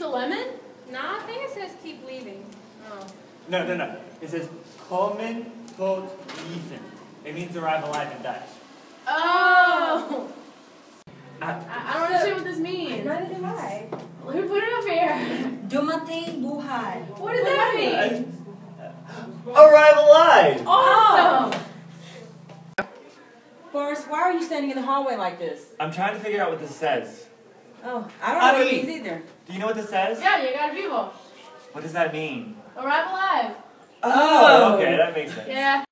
the lemon? Nah, I think it says keep leaving. Oh. No, no, no. It says komen tot leven. It means arrive alive in Dutch. Oh! I, I, I don't understand what this means. Neither do I. Let me put it up here. Dumating buhay. What does that mean? Uh, arrive alive! Awesome! Forrest, why are you standing in the hallway like this? I'm trying to figure out what this says. Oh, I don't know what it means either. Do you know what this says? Yeah, you got vivo. What does that mean? Arrive alive. Oh, okay, oh. that makes sense. Yeah.